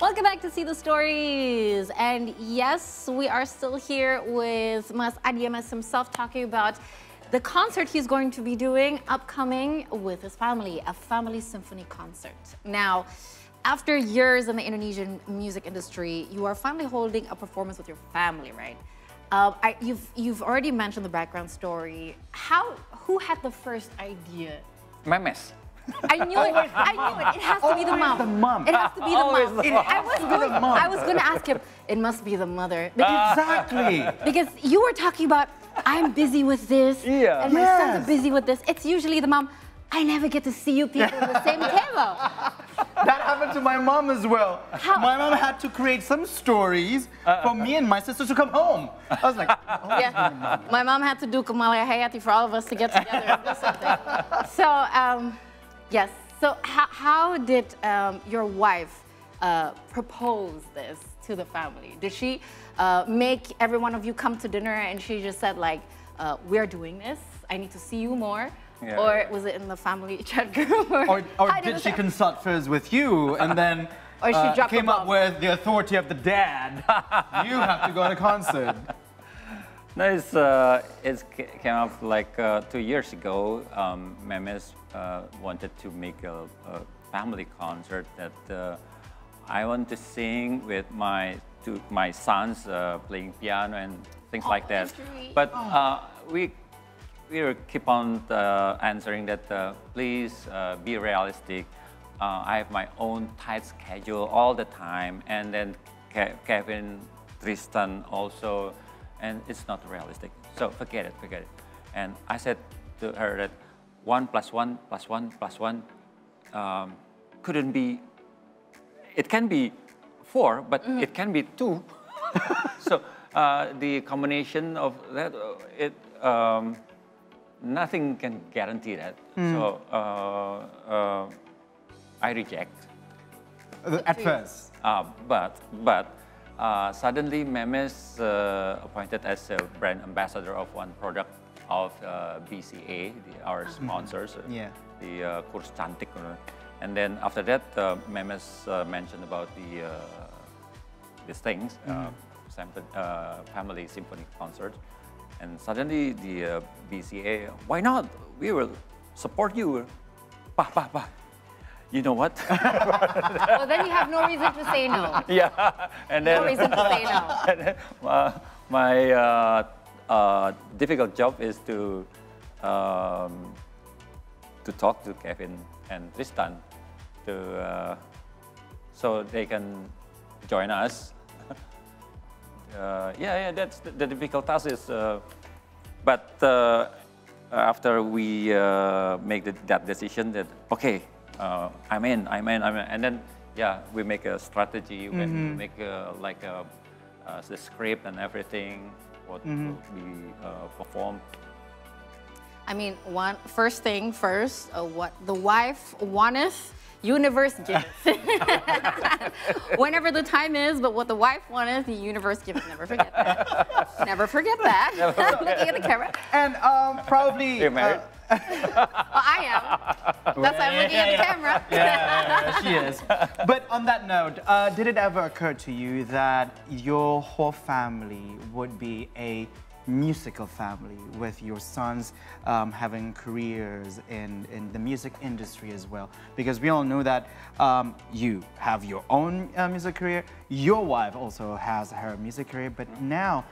Welcome back to See the Stories. And yes, we are still here with Mas Addie MS himself talking about the concert he's going to be doing upcoming with his family, a family symphony concert. Now, after years in the Indonesian music industry, you are finally holding a performance with your family, right? Um, I, you've, you've already mentioned the background story. How, who had the first idea? Memes. I knew it. I knew it. It has to be the mom. the mom. It has to be the Always mom. the mom. I was going. I was going to ask him. It must be the mother because, Exactly. because you were talking about I'm busy with this Yeah. and my sons Yes. are busy with this. It's usually the mom. I never get to see you people in the same table. That happened to my mom as well. How- My mom had to create some stories for me and my sisters to come home. I was like, oh, Yeah. My mom had to do Kamala Hayati for all of us to get together and do something. So, um, yes. So, how, how did um, your wife uh, propose this to the family? Did she uh, make every one of you come to dinner and she just said, like, uh, we're doing this, I need to see you more? Yeah. Or was it in the family chat group? Or, or, or how did she work? consult first with you and then Or she uh, came up with the authority of the dad? you have to go on a concert. No, it's, uh, it came up like uh, two years ago. Um, Memes uh, wanted to make a, a family concert that uh, I want to sing with my two, my sons uh, playing piano and things like that. But uh, we we keep on uh, answering that. Uh, please uh, be realistic. Uh, I have my own tight schedule all the time, and then Ke- Kevin, Tristan also, and it's not realistic. So forget it, forget it. And I said to her that one plus one plus one plus one um, couldn't be. It can be four, but it can be two. so uh, the combination of that, uh, it um, nothing can guarantee that. So uh, uh, I reject. Uh, At first. Uh, but but uh, suddenly Memes uh, appointed as a brand ambassador of one product of uh, BCA, the, our sponsors. uh, Yeah. The uh, Kurs Cantik. uh, And then after that, uh, Memes uh, mentioned about the uh, these things, uh, sample- uh, family symphony concert. And suddenly the uh, BCA, why not? We will support you. Pa, pa, pa. You know what? Well, then you have no reason to say no. yeah. And then No reason to say no. then, uh, my uh, uh, difficult job is to um, to talk to Kevin and Tristan to uh, so they can join us. uh, yeah, yeah, that's the, the difficult task is, uh, but uh, after we uh, make the, that decision that okay, uh, I'm in, I'm in, I'm in, and then yeah, we make a strategy, we make a, like a, uh, the script and everything, what will be uh, performed. I mean, one first thing first, uh, what the wife wanteth, universe giveth. Whenever the time is, but what the wife wanteth, the universe giveth. Never forget that. Never forget that. Looking at the camera. And um, probably. You're married? Well, I am. That's why I'm looking at the camera. yeah, yeah, she is. But on that note, uh, did it ever occur to you that your whole family would be a musical family with your sons um, having careers in, in the music industry as well? Because we all know that um, you have your own uh, music career, your wife also has her music career, but now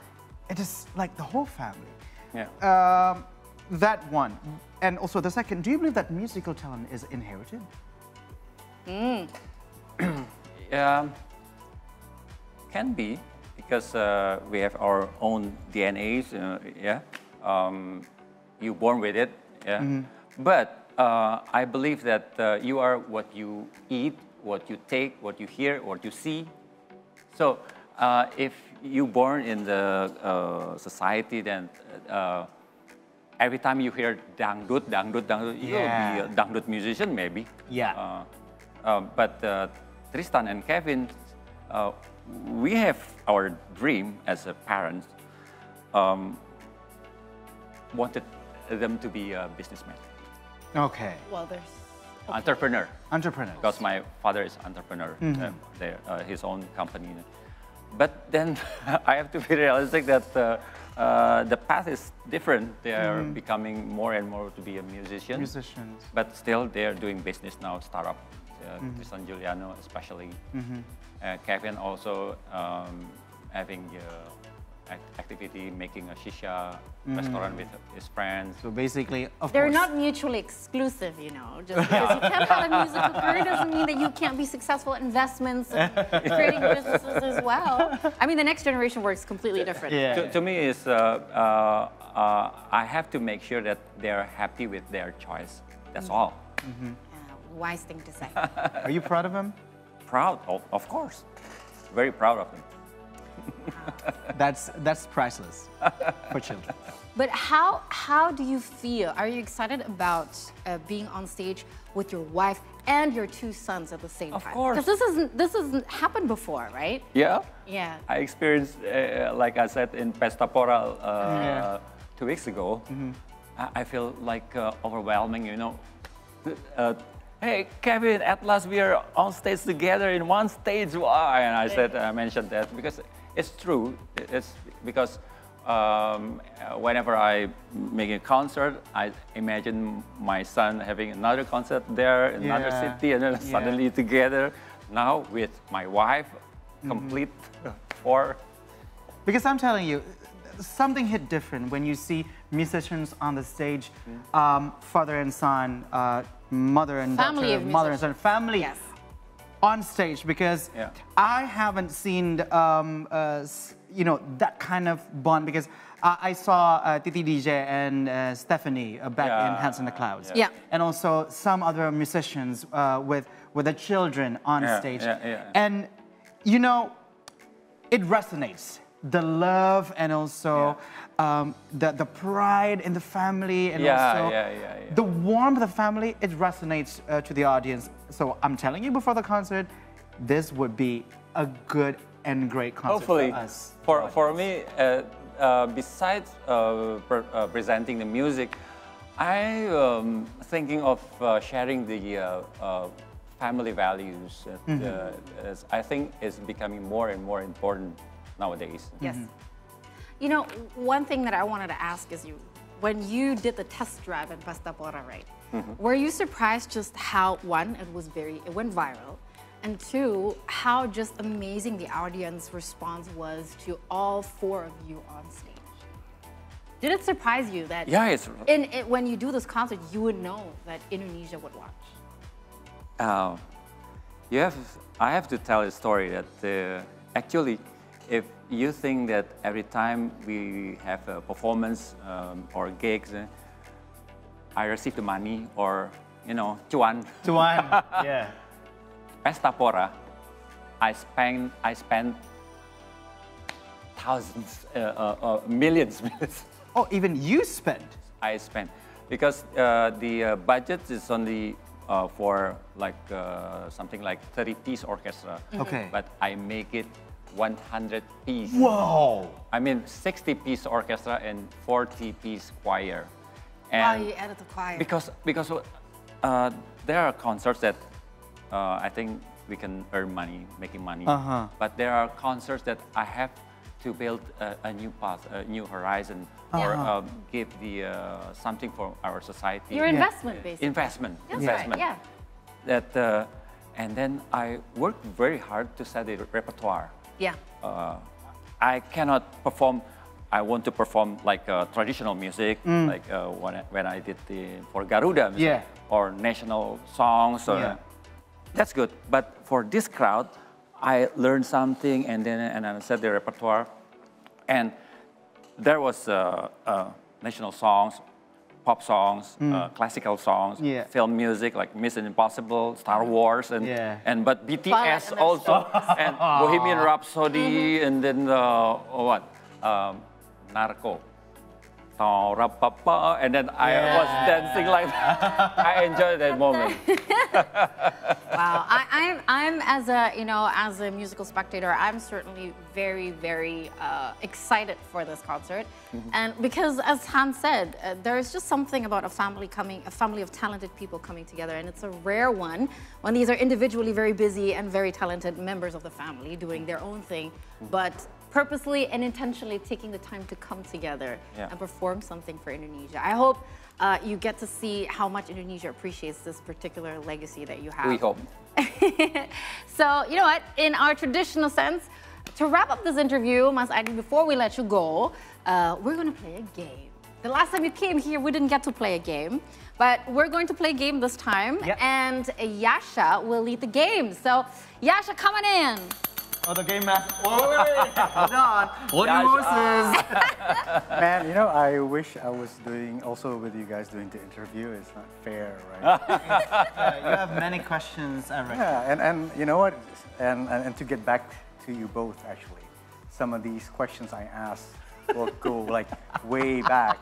it is like the whole family. Yeah. Um, that one. And also the second, do you believe that musical talent is inherited? Yeah, can be because uh, we have our own DNAs. Uh, yeah, um, you born with it. Yeah, but uh, I believe that uh, you are what you eat, what you take, what you hear, what you see. So uh, if you're born in the uh, society, then uh, every time you hear dangdut, dangdut, dangdut, you'll Yeah. be a dangdut musician maybe. Yeah. Uh, um, but uh, Tristan and Kevin, uh, we have our dream as a parents. Um, wanted them to be a businessman. Okay. Well, there's entrepreneur. Entrepreneur. because my father is entrepreneur, Mm-hmm. uh, there, uh, his own company. But then I have to be realistic that uh, the path is different. They are becoming more and more to be a musician. Musicians. But still, they're doing business now, startup. Uh, Mm-hmm. Tristan Juliano, especially. Uh, Kevin also um, having uh, activity, making a shisha Mm-hmm. restaurant with his friends. So basically, of They're course. not mutually exclusive, you know. Just because you can't have a musical career doesn't mean that you can't be successful at investments and creating businesses as well. I mean, the next generation works completely different. Yeah. To, to me, is uh, uh, uh, I have to make sure that they're happy with their choice. That's all. Uh, wise thing to say. Are you proud of him? Proud, of, of course. Very proud of him. That's that's priceless for children. But how how do you feel? Are you excited about uh, being on stage with your wife and your two sons at the same Of time? Of course. Because this isn't this hasn't happened before, right? Yeah. Yeah. I experienced, uh, like I said, in Pestapora uh, Yeah. two weeks ago. I, I feel like uh, overwhelming, you know. Uh, hey, Kevin, at last we are on stage together in one stage. Why? And I said, I mentioned that because it's true. It's because um, uh, whenever I make a concert, I imagine my son having another concert there in another city, and then Yeah. suddenly together. Now with my wife, complete four. Because I'm telling you, something hit different when you see musicians on the stage, um, father and son, uh, mother and Family daughter, mother and son, family Yes. On stage. Because Yeah. I haven't seen, um, uh, you know, that kind of bond. Because I, I saw uh, Titi DJ and uh, Stephanie uh, back in Yeah, Hands in the Clouds, yeah. and also some other musicians uh, with with the children on Yeah, stage, yeah, yeah. and you know it resonates the love and also um, the, the pride in the family and Yeah, also yeah, yeah, yeah. the warmth of the family it resonates uh, to the audience so i'm telling you before the concert this would be a good and great concert Hopefully, for us for, for me, uh, uh, besides uh, pre- uh, presenting the music, I um, thinking of uh, sharing the family values. Mm-hmm. uh, I think is becoming more and more important nowadays. Yes. You know, one thing that I wanted to ask is you, when you did the test drive in Pestapora, right? Were you surprised just how one, it was very, it went viral, and two, how just amazing the audience response was to all four of you on stage? Did it surprise you that Yeah, it's in, it, when you do this concert, you would know that Indonesia would watch? Uh, you have, I have to tell a story that uh, actually, if you think that every time we have a performance um, or gigs, uh, I receive the money or, you know, cuan, Tuan, yeah Pestapora, I spend, I spend thousands, uh, uh, uh, millions, millions. oh even you spent I spend because uh, the uh, budget is only uh, for like uh, something like 30 piece orchestra. Okay. But I make it 100 piece. whoa I mean 60 piece orchestra and 40 piece choir. Wow, And you added the choir. because because uh, there are concerts that uh, I think we can earn money, making money. Uh-huh. But there are concerts that I have to build a, a new path, a new horizon, or Uh-huh. um, give the uh, something for our society. Your investment, basically. investment, That's investment. right, yeah. That uh, and then I worked very hard to set the repertoire Yeah. uh, I cannot perform. I want to perform like uh, traditional music, like uh, when, I, when I did the for Garuda, music, Yeah. or national songs. Or, Yeah. That's good. But for this crowd, I learned something, and then and I set the repertoire, and there was uh, uh, national songs, pop songs, uh, classical songs, Yeah. film music like Mission Impossible, Star Wars, and Yeah. and but BTS and also, and Bohemian Rhapsody, and then uh, what, um, Narco. Ta-ra-pa-pa, And then I was dancing like that. I enjoyed that moment. Wow, I, I'm, I'm as a, you know, as a musical spectator, I'm certainly very, very uh, excited for this concert, Mm-hmm. and because, as Hans said, uh, there is just something about a family coming, a family of talented people coming together, and it's a rare one when these are individually very busy and very talented members of the family doing their own thing, Mm-hmm. but purposely and intentionally taking the time to come together Yeah. and perform something for Indonesia. I hope. Uh, you get to see how much Indonesia appreciates this particular legacy that you have. We hope. so, you know what? In our traditional sense, to wrap up this interview, Mas before we let you go, uh, we're going to play a game. The last time you came here, we didn't get to play a game, but we're going to play a game this time, Yep. and Yasha will lead the game. So, Yasha, come on in. Oh, the game master. Whoa, wait, wait, wait. Hold on. Hold your Guys, horses. Man, you know, I wish I was doing also with you guys doing the interview. It's not fair, right? Uh, you have many questions, I reckon. yeah, and, and you know what? And, and, and to get back to you both, actually, some of these questions I asked will go like way back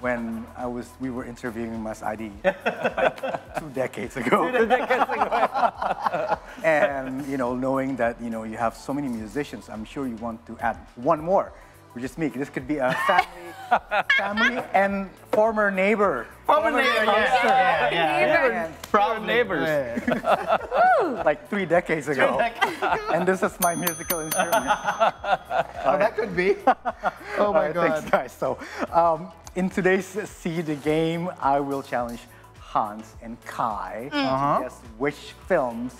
when I was we were interviewing Mas Addie like two decades ago. Two decades ago. and you know, knowing that you know you have so many musicians, I'm sure you want to add one more, which is me. This could be a family, family and former neighbor. Former neighbor, yeah, yeah, yeah, Neighbor. yeah. Probably. neighbors. Yeah. like three decades ago. and this is my musical instrument. Oh, that could be. Oh my right, God. Thanks, guys. So, um, in today's See the Game, I will challenge Hans and Kai Uh-huh. to guess which films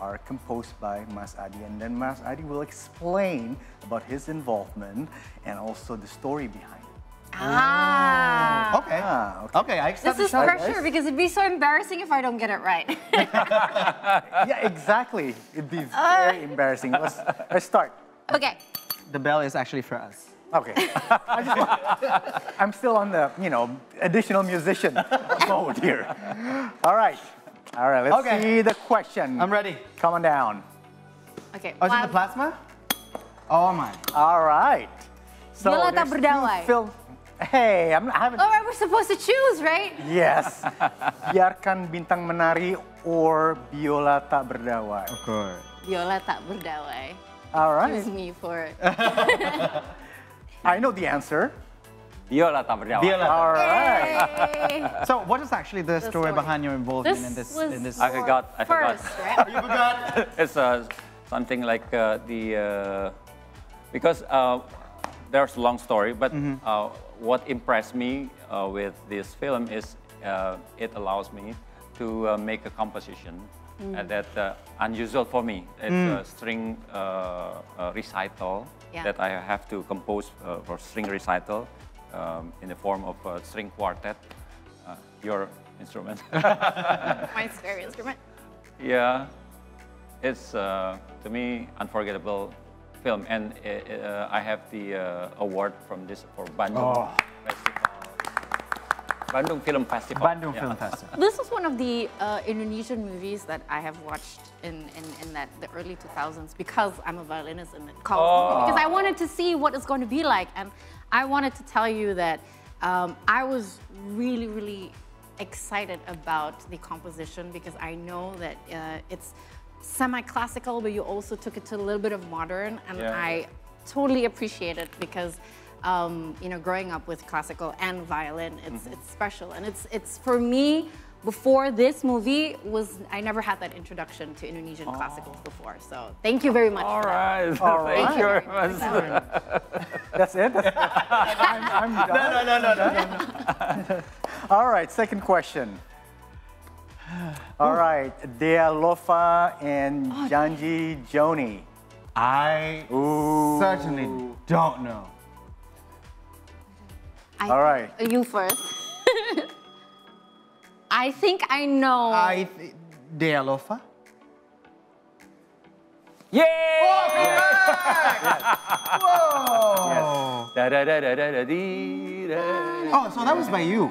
are composed by Mas Addie. And then Mas Addie will explain about his involvement and also the story behind it. Ah. Okay. Ah, okay. Okay, I accept This is pressure because it'd be so embarrassing if I don't get it right. Yeah, exactly. It'd be very embarrassing. Let's, let's start. okay. The bell is actually for us. Okay. I just want- I'm still on the, you know, additional musician mode here. All right. All right, let's Okay. see the question. I'm ready. Come on down. Okay. Oh, is it the plasma? Oh my. All right. So Biola tak there's two berdawai. Film. Hey, I'm, I haven't. All right, we're supposed to choose, right? Yes. Biarkan bintang menari or biola tak berdawai. Of course. Biola tak berdawai. All right. Choose me for I know the answer. Viola tak berdawai. Viola. All right. Yay. So, what is actually the, The story, story. behind your involvement This in this? was in this? I forgot, I forgot. first, right? You forgot. it's uh, something like uh, the uh, because uh, there's a long story, but uh, what impressed me uh, with this film is uh, it allows me to uh, make a composition uh, that uh, unusual for me. It's a string uh, uh, recital Yeah. that I have to compose uh, for string recital um, in the form of a string quartet. Uh, your instrument. My spare instrument. Yeah, it's uh, to me unforgettable film, and I have the uh, award from this for Bandung Festival. Bandung Film Festival. Bandung Yeah. Film Festival. This was one of the uh, Indonesian movies that I have watched in, in, in that the early 2000s because I'm a violinist and it calls Oh. because I wanted to see what it's going to be like and I wanted to tell you that um, I was really really excited about the composition because I know that uh, it's semi-classical but you also took it to a little bit of modern and Yeah. I totally appreciate it because um, you know growing up with classical and violin it's Mm-hmm. it's special and it's it's for me before this movie was I never had that introduction to Indonesian classicals before so thank you very much All for that. right. All Thank you very much. That's it? That's I'm, I'm done. No, no, no, no. All right, second question. All right, Dea Lofa and Janji Joni. I Ooh. certainly don't know. I, All right. you first I think I know I th- Dealova. Yeah! Oh. Da, da, da, da, da, da, dee, da. Oh, so that was by you.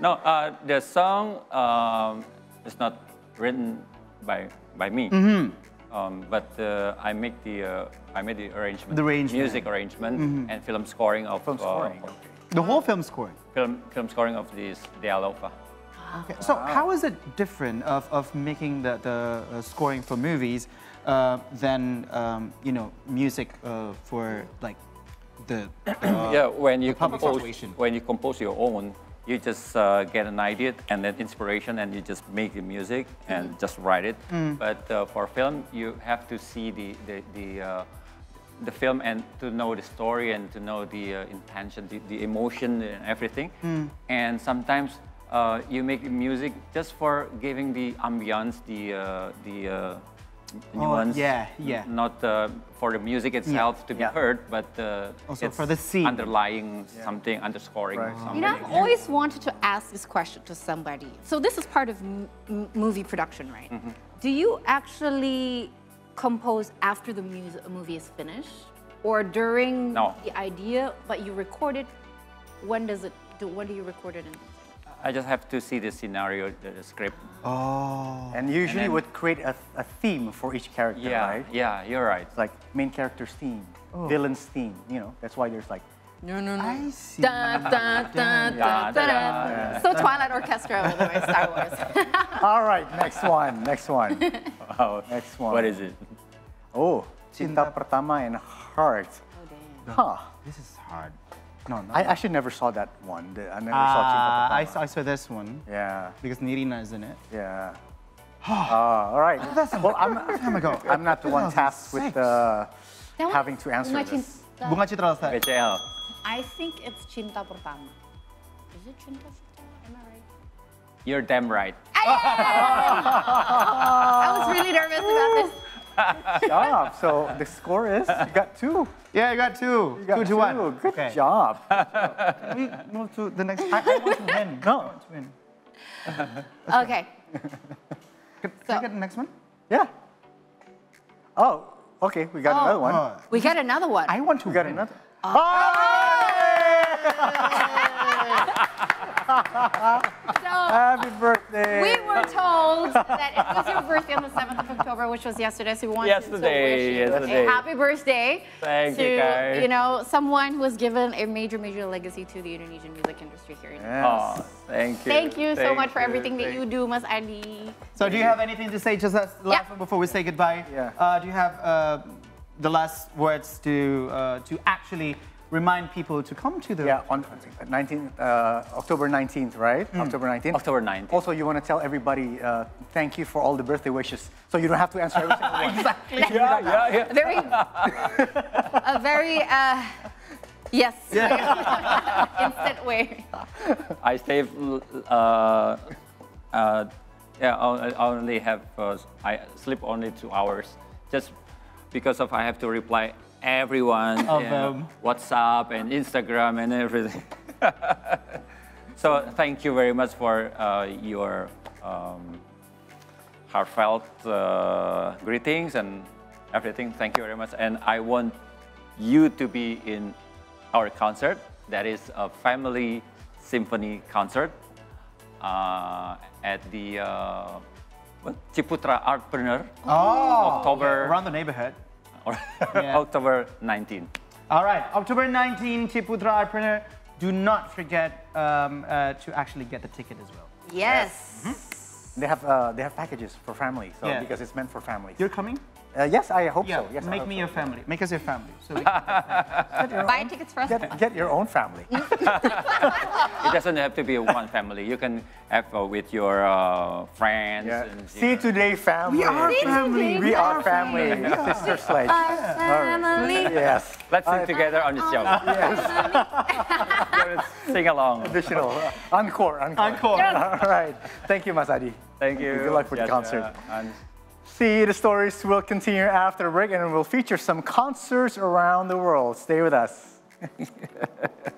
No, uh, the song um, is not written by by me. Mm-hmm. Um, but uh, I make the uh, I made the arrangement, The arrangement. Music arrangement, and film scoring of Film uh, scoring. of okay. The whole film scoring. film film scoring of this Dealova. Okay. So how is it different of, of making the, the uh, scoring for movies uh, than um, you know music uh, for like the uh, yeah, when you public compose situation. when you compose your own, you just uh, get an idea and then inspiration, and you just make the music and Mm. just write it. But uh, for film, you have to see the the the, uh, the film and to know the story and to know the uh, intention, the, the emotion and everything. Mm. And sometimes. Uh, you make music just for giving the ambiance, the uh, the uh, nuance. Oh, yeah, yeah. Not uh, for the music itself to be Yeah. heard, but uh, Also it's for the scene. underlying something, underscoring Right. something. You know, I've always wanted to ask this question to somebody. So this is part of m- m- movie production, right? Mm-hmm. Do you actually compose after the mus- movie is finished, or during No. the idea, but you record it? When does it? Do, when do you record it? In? I just have to see the scenario, the, the script. oh And usually then- would create a, a theme for each character, Yeah, right? yeah, you're right. It's like main character's theme, oh. villain's theme. You know, that's why there's like No, no, no. I see. Dun, dun, dun, dun, dun, dun. So Twilight Orchestra, by the way, Star Wars. All right, next one, next one. Wow. Next one. What is it? Oh, Cinta Pertama and Heart. Huh. This is hard. No, no. I actually never saw that one. I never saw Cinta Ah, Pertama. I, saw, I saw this one Yeah, because Nirina is in it. yeah. Ah, all right. Well, I'm, time ago. I'm not the one tasked with uh, having to answer Bunga this. Cinta- Bunga Citra Lestari. BCL. I think it's Cinta Pertama. Is it Cinta Pertama? Am I right? You're damn right. I was really nervous about this. job. So the score is you got two. Yeah, you got two. You got two to one. Good Okay. job. Can we move to the next? I, I want to win. No. I want to win. Okay. Can, can So- I get the next one? Yeah. Oh, okay. We got Oh. another one. Oh, We got another one. I want to We got win. another. Oh. Oh! so Happy birthday. We were told that it was your birthday on the 7th of October, which was yesterday, so we wanted Yesterday, to wish you yesterday. a happy birthday Thank to, you, guys. you know, someone who has given a major, major legacy to the Indonesian music industry here. in Yes. Oh, thank you. Thank you so Thank much for you, everything that you do, Mas Addie. So, do you have anything to say just as last Yeah. one before we say goodbye? Yeah. Uh, do you have uh, the last words to uh, to actually remind people to come to the? Yeah, on 19th, uh, October 19th, right? Hmm. October 19th. October 19th. Also, you want to tell everybody uh, thank you for all the birthday wishes, so you don't have to answer every single one. exactly. Yeah, yeah, yeah. Very, a very, uh, yes, instant way. I stay. Uh, uh, yeah, I I only have. Uh, I sleep only two hours, just because of I have to reply everyone. Of them. WhatsApp and Instagram and everything. so thank you very much for uh, your um, heartfelt uh, greetings and everything. Thank you very much, and I want you to be in our concert. That is a family symphony concert uh, at the uh, what? Ciputra Artpreneur, Oh, October- around the neighborhood. Or Yeah. October 19. All right, October 19, Ciputra Artpreneur. Do not forget um, uh, to actually get the ticket as well. Yes. They have uh, they have packages for family, so Yeah. because it's meant for families. You're coming? Uh, yes, I hope so. Yes, make hope me so. your family. Make us your family. So we can, Buy tickets for us. Get, get your own family. It doesn't have to be one family. You can have uh, with your uh, friends. Yeah. And, See today, family. we are See family. We are family. family. Sister Sledge. Family. Yes. Let's sing together on the show. Let's sing along. Additional uh, encore. Encore. Encore. All right. Thank you, Masadi. Thank you. Good luck for the Yes, concert. See, the stories will continue after the break and we'll feature some concerts around the world. Stay with us.